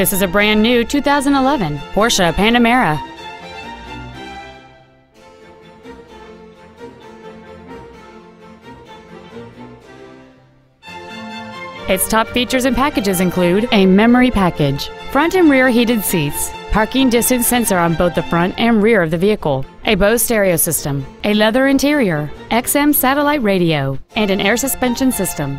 This is a brand new 2011 Porsche Panamera. Its top features and packages include a memory package, front and rear heated seats, parking distance sensor on both the front and rear of the vehicle, a Bose stereo system, a leather interior, XM satellite radio, and an air suspension system.